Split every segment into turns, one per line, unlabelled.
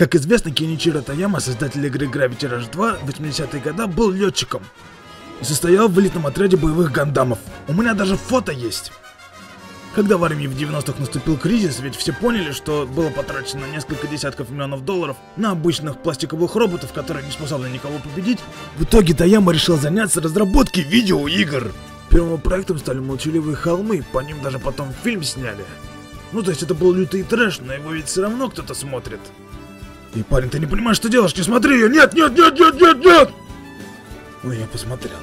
Как известно, Кеничиро Таяма, создатель игры Gravity Rush 2, в 80-е годы был летчиком и состоял в элитном отряде боевых гандамов. У меня даже фото есть. Когда в армии в 90-х наступил кризис, ведь все поняли, что было потрачено несколько десятков миллионов долларов на обычных пластиковых роботов, которые не способны никого победить, в итоге Таяма решил заняться разработкой видеоигр. Первым проектом стали молчаливые холмы, по ним даже потом фильм сняли. Ну то есть это был лютый трэш, но его ведь все равно кто-то смотрит. И парень, ты не понимаешь, что делаешь, не смотри ее! Нет, нет, нет, нет, нет, нет! Ну я посмотрел.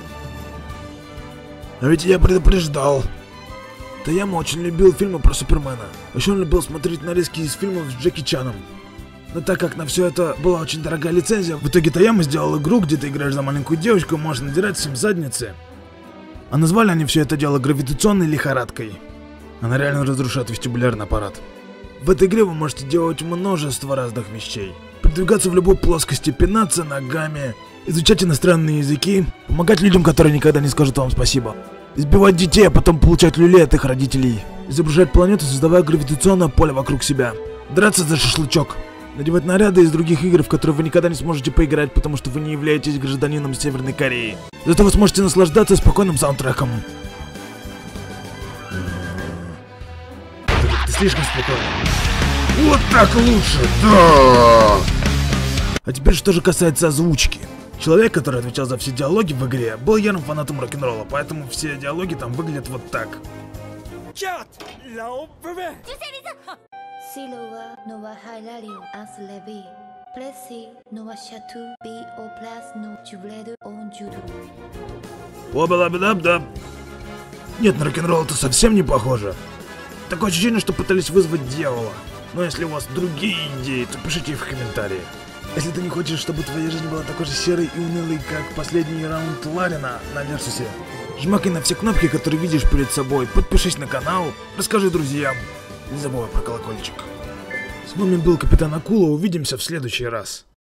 А ведь я предупреждал. Таяма очень любил фильмы про Супермена. Еще он любил смотреть нарезки из фильмов с Джеки Чаном. Но так как на все это была очень дорогая лицензия, в итоге Таяма сделал игру, где ты играешь за маленькую девочку и можешь надирать всем задницы. А назвали они все это дело гравитационной лихорадкой. Она реально разрушает вестибулярный аппарат. В этой игре вы можете делать множество разных вещей. Передвигаться в любой плоскости, пинаться ногами, изучать иностранные языки, помогать людям, которые никогда не скажут вам спасибо. Избивать детей, а потом получать люлей от их родителей. Изображать планету, создавая гравитационное поле вокруг себя. Драться за шашлычок. Надевать наряды из других игр, в которые вы никогда не сможете поиграть, потому что вы не являетесь гражданином Северной Кореи. Зато вы сможете наслаждаться спокойным саундтреком. слишком спокойно. Вот так лучше, да! А теперь что же касается озвучки. Человек, который отвечал за все диалоги в игре, был ярым фанатом рок-н-ролла, поэтому все диалоги там выглядят вот так.
Wubba lubba dub
dub. Нет, на рок-н-ролл это совсем не похоже. Такое ощущение, что пытались вызвать дьявола. Но если у вас другие идеи, то пишите их в комментарии. Если ты не хочешь, чтобы твоя жизнь была такой же серой и унылой, как последний раунд Ларина на Версусе, жмакай на все кнопки, которые видишь перед собой, подпишись на канал, расскажи друзьям. Не забывай про колокольчик. С вами был Капитан Акула, увидимся в следующий раз.